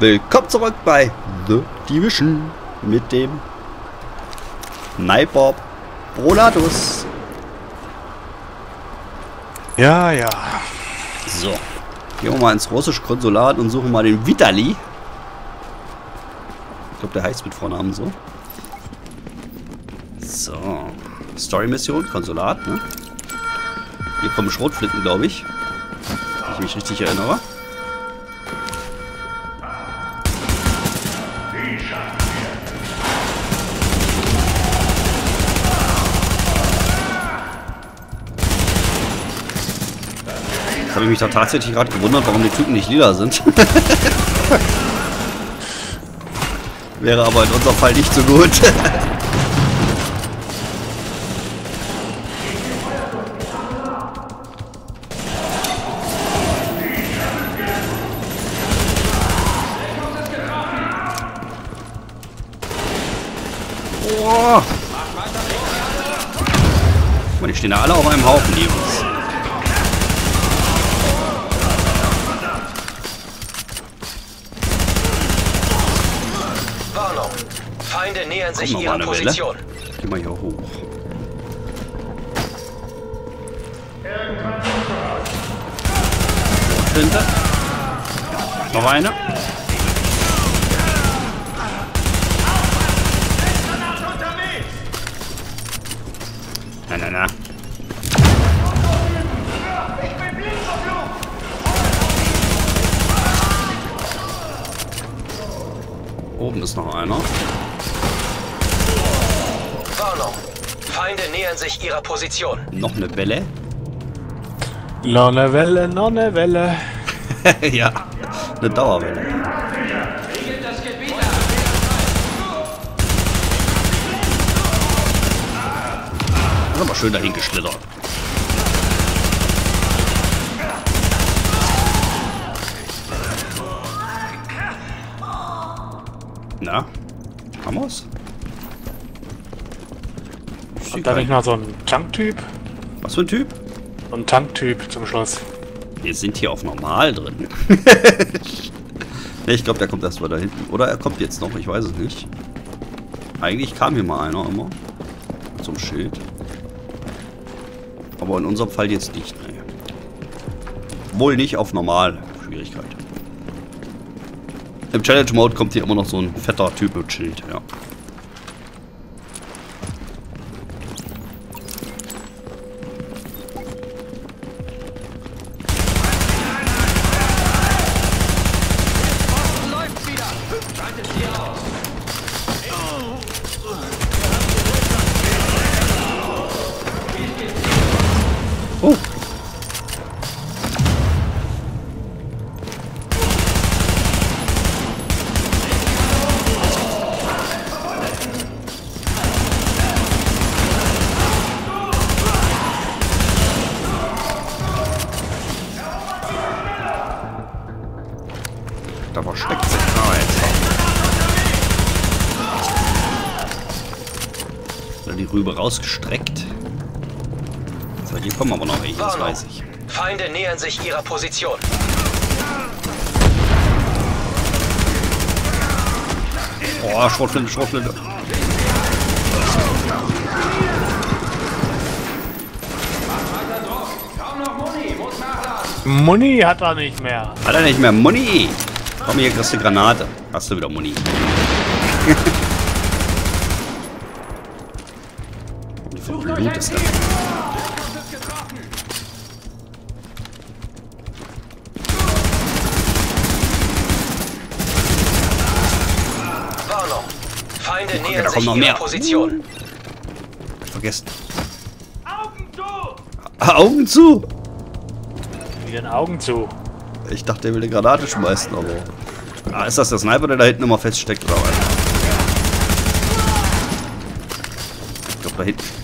Willkommen zurück bei The Division mit dem Sniper Brolatus. Ja, ja. So, gehen wir mal ins russische Konsulat und suchen mal den Vitali. Ich glaube, der heißt mit Vornamen so. So, Story-Mission, Konsulat, ne? Hier kommen Schrotflinten, glaube ich. Wenn ich mich richtig erinnere. Habe ich mich da tatsächlich gerade gewundert, warum die Typen nicht lila sind. Wäre aber in unserem Fall nicht so gut. Boah. Guck die stehen da alle auf einem Haufen, Jungs. Warnung. Nähern sich ihrer eine Welle. Position. Geh mal hier hoch. Hinter. Noch eine. Na, na, na. Oben ist noch einer. Warnung. Feinde nähern sich ihrer Position. Noch eine Welle. Noch eine Welle, noch eine Welle. ja, eine Dauerwelle. Das ist aber schön dahin geschlittert. Na, haben wir's? Und da nicht noch so ein Tanktyp? Was für ein Typ? So ein Tanktyp zum Schluss. Wir sind hier auf normal drin. ne, ich glaube, der kommt erst mal da hinten. Oder er kommt jetzt noch, ich weiß es nicht. Eigentlich kam hier mal einer immer. Zum Schild. Aber in unserem Fall jetzt nicht, ne. Wohl nicht auf normal Schwierigkeit. Im Challenge Mode kommt hier immer noch so ein fetter Typ mit Schild, ja. Da die Rübe rausgestreckt. So, hier kommen aber noch welche, das weiß ich. Feinde nähern sich ihrer Position. Oh, Schrotflinte, Schrotflinte. Muni hat er nicht mehr. Hat er nicht mehr Muni? Komm, hier kriegst du Granate. Hast du wieder Muni. Blut ist das? Warnung. Feinde da nähern sich noch mehr. Position. Vergessen. Augen zu! Mit den Augen zu. Ich dachte, er will eine Granate schmeißen, aber... Ah, ist das der Sniper, der da hinten immer feststeckt, oder was? Ich glaube, da hinten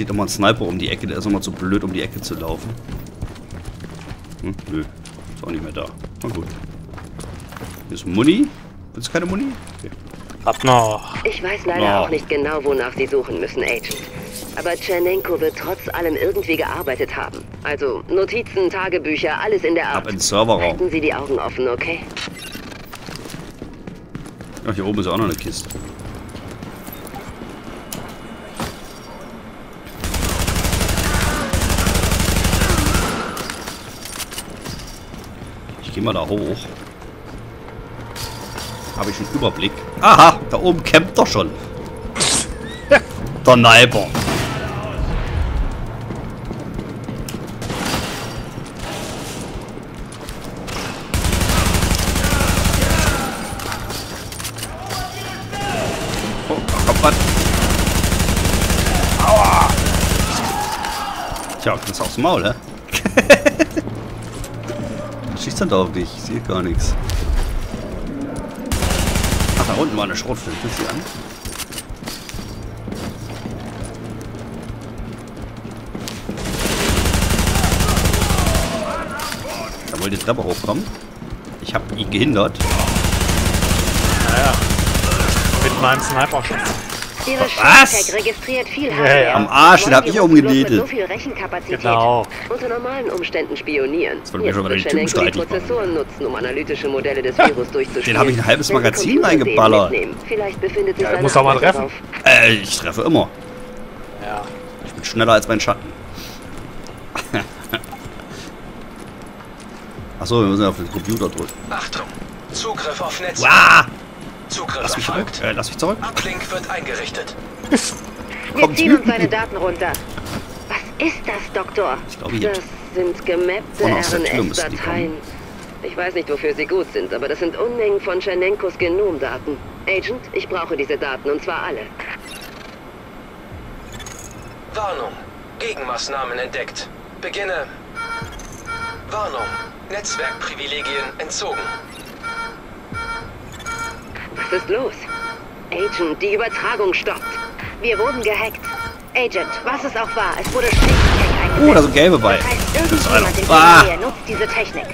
steht immer ein Sniper um die Ecke. Der ist immer zu blöd, um die Ecke zu laufen. Hm, nö. Ist auch nicht mehr da. Na gut. Hier ist Muni. Willst du keine Muni? Okay. Hab noch. Ich weiß leider Ja. auch nicht genau, wonach Sie suchen müssen, Agent. Aber Tschernenko wird trotz allem irgendwie gearbeitet haben. Also Notizen, Tagebücher, alles in der Ab Art. ins Serverraum. Halten Sie die Augen offen, okay? Ach, hier oben ist ja auch noch eine Kiste. Ich gehe mal da hoch. Habe ich einen Überblick. Aha, da oben campt doch schon. Der Neiber. Oh. Tja, das ist aufs Maul, hä? Denn da auf dich? Ich sehe gar nichts. Ach, da unten war eine Schrotflinte. Sieh an. Da wollte die Treppe hochkommen. Ich habe ihn gehindert. Naja. Mit meinem Sniper schon. Ihre Was? Registriert viel Ja, Hardware. ja. Am Arsch, den hab ich. Mit so viel Rechenkapazität Genau. unter normalen Umständen spionieren. Jetzt wollen wir Jetzt schon wieder wird den Typen streitig machen. Prozessoren nutzen, um analytische Modelle des Virus durchzuspielen. Den hab ich ein halbes Magazin reingeballert. Vielleicht befindet sich Ja, seine muss doch mal treffen. drauf. Äh, ich treffe immer. Ja. Ich bin schneller als mein Schatten. Achso, wir müssen auf den Computer drücken. Achtung! Zugriff auf Netzwerk. Ah! Zugriff Lass mich zurück. erfolgt. Äh, lass mich zurück. Uplink wird eingerichtet. Wir ziehen uns seine Daten runter. Was ist das, Doktor? Ich glaube, hier. Das sind gemappte RNS-Dateien. Ich weiß nicht, wofür sie gut sind, aber das sind Unmengen von Schernenkos Genomdaten. Agent, ich brauche diese Daten, und zwar alle. Warnung. Gegenmaßnahmen entdeckt. Beginne. Warnung. Netzwerkprivilegien entzogen. Was ist los? Agent, die Übertragung stoppt. Wir wurden gehackt. Agent, was es auch war, es wurde eingesetzt. Oh, da sind gelbe bei. Das heißt, irgendjemand Ah! nutzt diese Technik.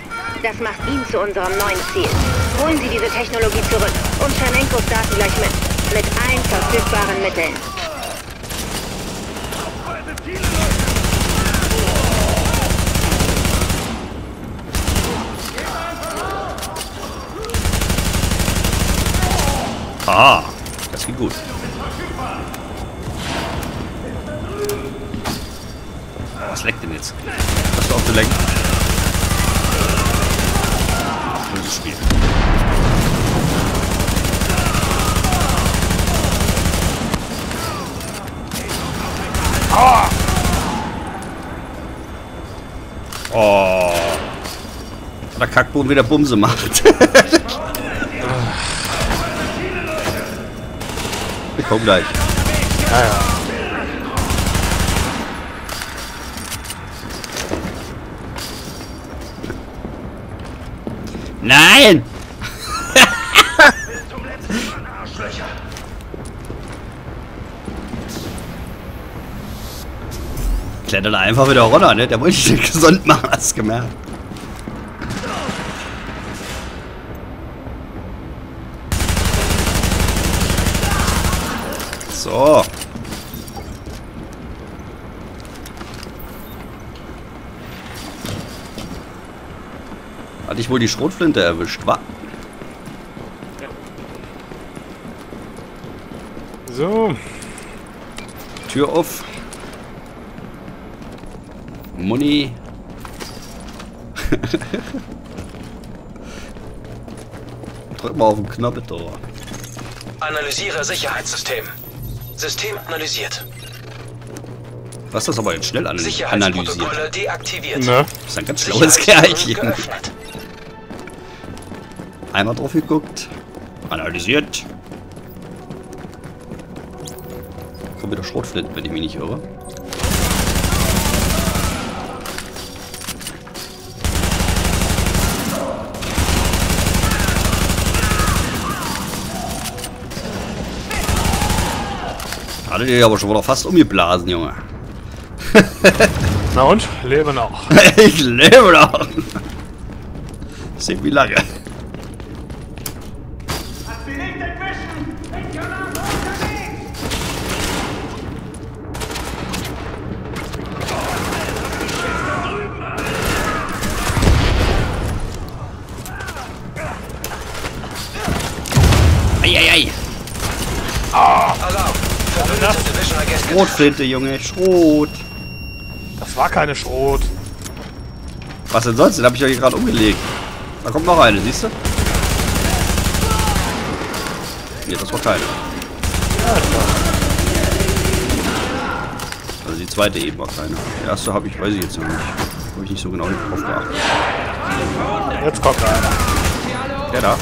Das macht ihn zu unserem neuen Ziel. Holen Sie diese Technologie zurück und Schernenkos Daten gleich mit. Mit allen verfügbaren Mitteln. Ah, das geht gut. Was leckt denn jetzt? Hast du auf zu lecken? Böses Spiel. Oh. Der Kackboden wieder Bumse macht. komm gleich. Ja, ja. Nein! Klettert er einfach wieder runter, ne? Der wollte dich nicht gesund machen, hast du gemerkt. So. Hat dich wohl die Schrotflinte erwischt, wa? So. Tür auf. Money. Drück mal auf den Knopf da. Analysiere Sicherheitssystem. System analysiert. Was ist das aber jetzt schnell an analysiert? Sicherheitsprotokolle deaktiviert. Ne? Das ist ein ganz schlaues Kerlchen. geöffnet. Einmal drauf geguckt. Analysiert. Kommt wieder Schrotflinten, wenn ich mich nicht irre. Hatte die aber schon wieder fast umgeblasen, Junge. Na und? Lebe noch. ich lebe noch. Seht wie lange. Eieiei. Alarm. Verbündete Division Agent getroffen. Schrotflinte, Junge. Schrot. Das war keine Schrot. Was denn sonst? Den habe ich ja gerade umgelegt. Da kommt noch eine, siehst du? Nee, das war keine. Also die zweite eben war keine. Die erste habe ich, weiß ich jetzt noch nicht. Habe ich nicht so genau drauf geachtet. Jetzt kommt einer. Der da.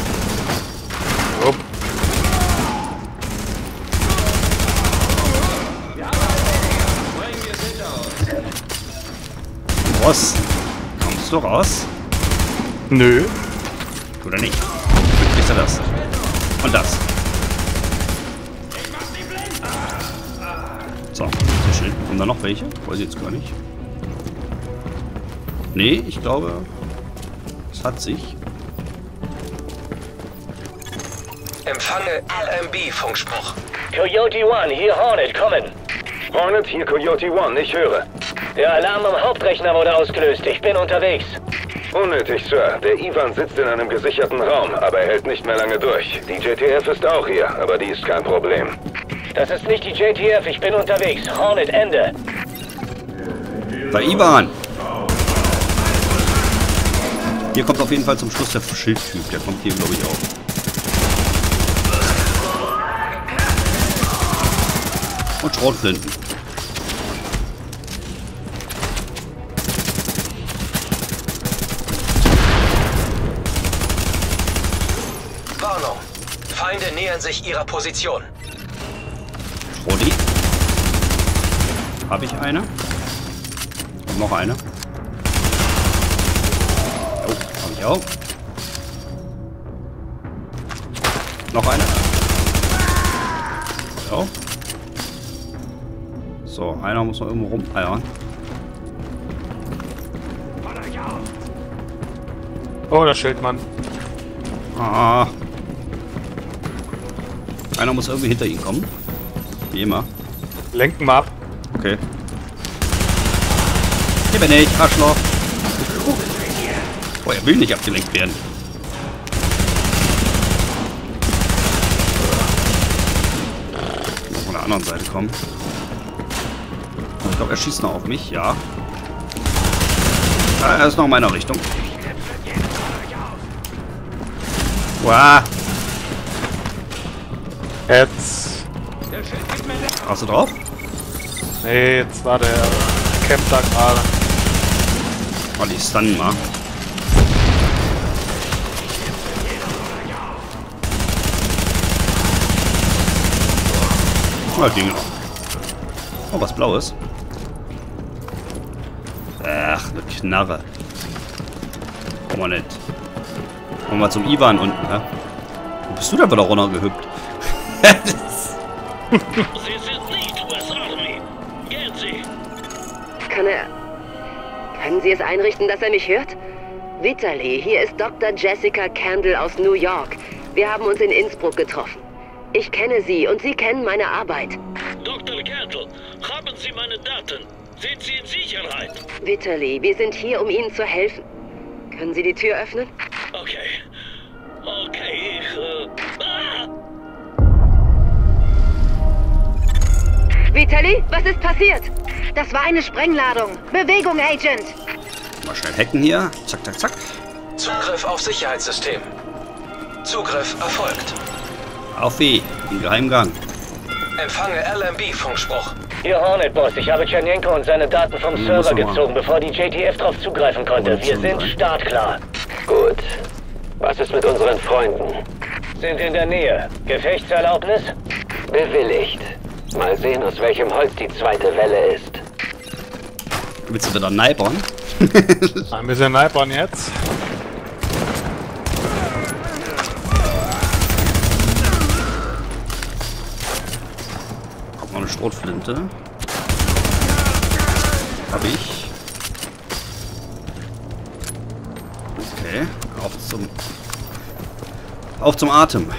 Ross. Kommst du raus? Nö. Oder nicht? Dann kriegst du das. Und das. So, sehr schön. Kommen da noch welche? Weiß ich jetzt gar nicht. Nee, ich glaube, es hat sich. Empfange LMB-Funkspruch. Coyote One, hier Hornet, kommen. Hornet, hier Coyote One, ich höre. Der Alarm am Hauptrechner wurde ausgelöst. Ich bin unterwegs. Unnötig, Sir. Der Ivan sitzt in einem gesicherten Raum, aber er hält nicht mehr lange durch. Die JTF ist auch hier, aber die ist kein Problem. Das ist nicht die JTF, ich bin unterwegs. Hornet, Ende. Bei Ivan. Hier kommt auf jeden Fall zum Schluss der Schildtyp. Der kommt hier, glaube ich, auch. Und Schrotflinten. Warnung. Feinde nähern sich ihrer Position. Schrodi. Habe ich eine? Und noch eine. Oh, habe ich auch. Noch eine. So. So, einer muss noch irgendwo rumeiern. Oh, der Schildmann. Ah. Einer muss irgendwie hinter ihn kommen. Wie immer. Lenken mal ab. Okay. Hier bin ich, Arschloch. Oh, er will nicht abgelenkt werden. Muss von der anderen Seite kommen. Ich glaube, er schießt noch auf mich, ja. Ah, er ist noch in meiner Richtung. Wow. Jetzt. Hast du drauf? Nee, jetzt war der Camp da gerade. Oh, die stunnen mal. Oh, Dinge noch. Oh, was Blaues. Ach, eine Knarre. Komm mal nicht. Komm mal zum Ivan unten, hä? Wo bist du denn wieder runtergehüpft? Sie sind nicht US Army. Gehen Sie. Kann er... Können Sie es einrichten, dass er mich hört? Vitali, hier ist Dr. Jessica Candle aus New York. Wir haben uns in Innsbruck getroffen. Ich kenne Sie und Sie kennen meine Arbeit. Dr. Candle, haben Sie meine Daten? Sind Sie in Sicherheit? Vitali, wir sind hier, um Ihnen zu helfen. Können Sie die Tür öffnen? Okay. Okay, ich, äh... Vitali, was ist passiert? Das war eine Sprengladung. Bewegung, Agent! Mal schnell hacken hier. Zack, zack, zack. Zugriff auf Sicherheitssystem. Zugriff erfolgt. Auf weh. Im Geheimgang. Empfange LMB-Funkspruch. Hier Hornet, Boss. Ich habe Tschernenko und seine Daten vom Hm, Server gezogen, bevor die JTF drauf zugreifen konnte. Wir sind sein. startklar. Gut. Was ist mit unseren Freunden? Sind in der Nähe. Gefechtserlaubnis? Bewilligt. Mal sehen, aus welchem Holz die zweite Welle ist. Willst du wieder neibern? Ein bisschen Nipern jetzt. Hab noch eine Schrotflinte. Hab ich. Okay. Auf zum. Auf zum Atem.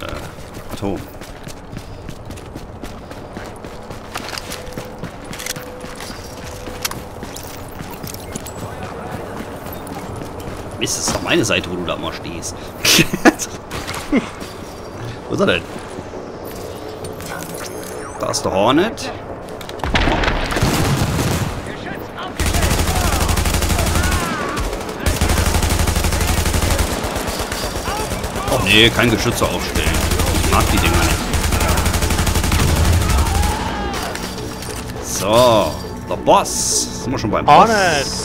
Äh, Atom. Mist, das ist doch meine Seite, wo du da mal stehst. wo ist er denn? Da ist der Hornet. Oh nee, kein Geschütze aufstellen. Ich mag die Dinger nicht. So, der Boss. Sind wir schon beim Boss? Hornet!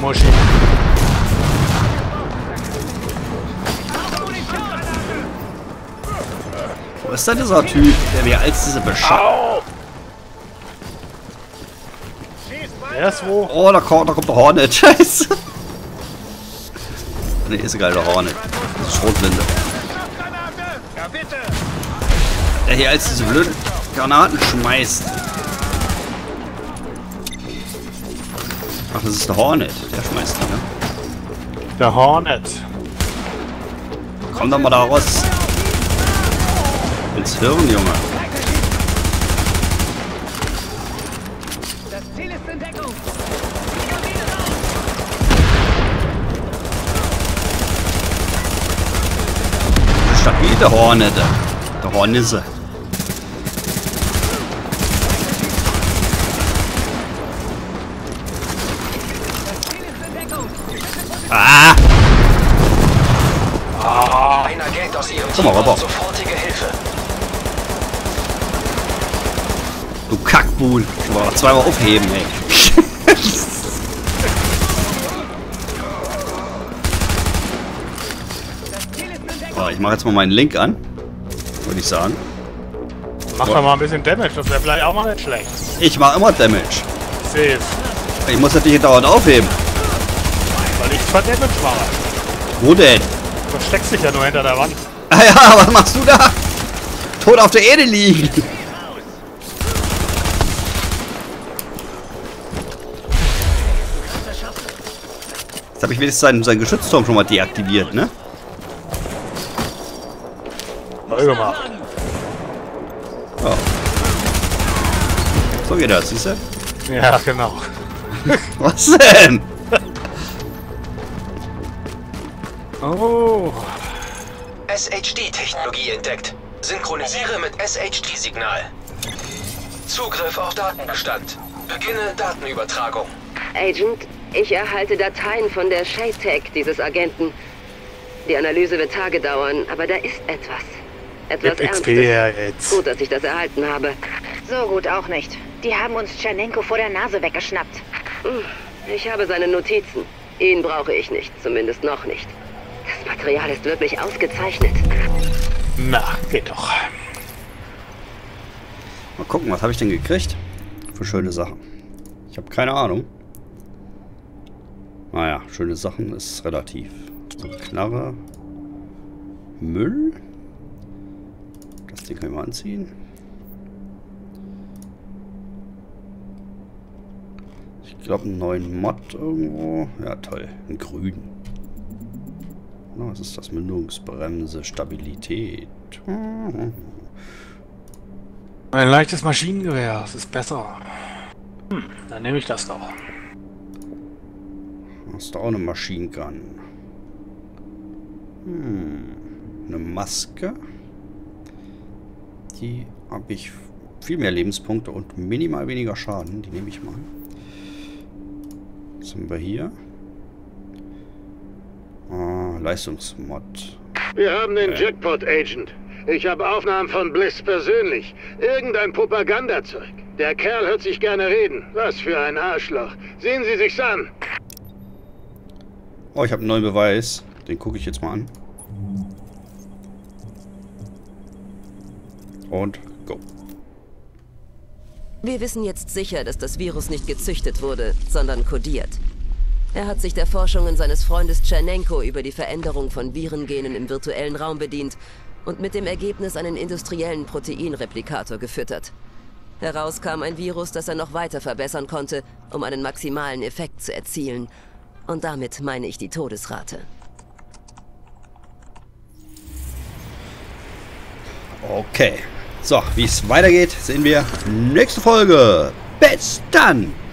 Muschi. Wo ist denn dieser Typ, der mir als diese Beschau... Der ist wo? Oh, da kommt, da kommt der Hornet. Scheiße. Ne, ist egal, der Hornet. Das ist Schrotblinde. Der hier als diese blöden Granaten schmeißt. Das ist der Hornet. Der schmeißt die, ne? Der Hornet. Komm doch mal da raus. Ins Hirn, Junge. Stabil, der Hornet. Der Hornisse. Ah! Ein Agent aus Ihrem Guck mal, sofortige Hilfe. Du Kackbuhl. Ich noch zweimal aufheben, ey. so, ich mache jetzt mal meinen Link an. Würde ich sagen. Mach doch mal ein bisschen Damage, das wäre vielleicht auch mal nicht schlecht. Ich mache immer Damage. Safe. Ich muss natürlich dauernd aufheben. Zwar Damage mache. Wo denn? Du steckst dich ja nur hinter der Wand. Ah ja, was machst du da? Tot auf der Erde liegen. Jetzt habe ich wenigstens seinen, seinen Geschützturm schon mal deaktiviert, ne? Neu gemacht. Ja. So geht das, siehst du? Ja, genau. Was denn? Oh. SHD-Technologie entdeckt. Synchronisiere mit SHD-Signal. Zugriff auf Datenbestand. Beginne Datenübertragung. Agent, ich erhalte Dateien von der Shaytech dieses Agenten. Die Analyse wird Tage dauern, aber da ist etwas. Etwas Ernstes. jetzt. Gut, dass ich das erhalten habe. So gut auch nicht. Die haben uns Tschernenko vor der Nase weggeschnappt. Hm, Ich habe seine Notizen. Ihn brauche ich nicht, zumindest noch nicht. Das Material ist wirklich ausgezeichnet. Na, geht doch. Mal gucken, was habe ich denn gekriegt? Für schöne Sachen. Ich habe keine Ahnung. Naja, schöne Sachen ist relativ. So, Knarre. Müll. Das Ding können wir anziehen. Ich glaube, einen neuen Mod irgendwo. Ja, toll. Ein grün. Na, was ist das? Mündungsbremse, Stabilität. Ein leichtes Maschinengewehr, das ist besser. Hm, dann nehme ich das doch. Hast du auch eine Machine Gun? Hm. Eine Maske. Die habe ich viel mehr Lebenspunkte und minimal weniger Schaden. Die nehme ich mal. Was haben wir hier? Ah, Leistungsmod. Wir haben den Jackpot, Agent. Ich habe Aufnahmen von Bliss persönlich. Irgendein Propagandazeug. Der Kerl hört sich gerne reden. Was für ein Arschloch. Sehen Sie sich's an. Oh, ich habe einen neuen Beweis. Den gucke ich jetzt mal an. Und go. Wir wissen jetzt sicher, dass das Virus nicht gezüchtet wurde, sondern kodiert. Er hat sich der Forschungen seines Freundes Tschernenko über die Veränderung von Virengenen im virtuellen Raum bedient und mit dem Ergebnis einen industriellen Proteinreplikator gefüttert. Heraus kam ein Virus, das er noch weiter verbessern konnte, um einen maximalen Effekt zu erzielen. Und damit meine ich die Todesrate. Okay. So, wie es weitergeht, sehen wir nächste Folge. Bis dann!